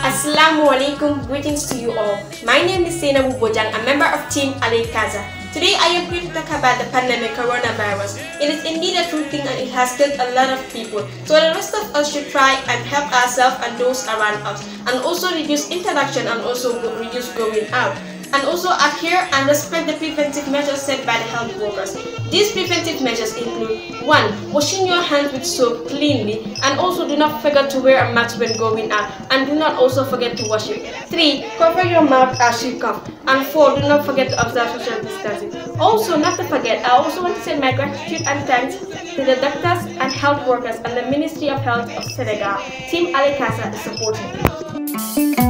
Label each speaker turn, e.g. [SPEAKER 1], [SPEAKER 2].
[SPEAKER 1] Assalamu alaikum, greetings to you all. My name is Seynabou Bodian, a member of Team Allez Casa. Today I am here to talk about the pandemic coronavirus. It is indeed a true thing and it has killed a lot of people. So the rest of us should try and help ourselves and those around us and also reduce interaction and also reduce going out and also adhere and respect the preventive measures set by the health workers. These preventive measures include 1. Washing your hands with soap cleanly and also do not forget to wear a mask when going out and do not also forget to wash it. 3. Cover your mouth as you cough and 4. Do not forget to observe social distancing. Also, not to forget, I also want to send my gratitude and thanks to the doctors and health workers and the Ministry of Health of Senegal. Team Allez Casa is supporting.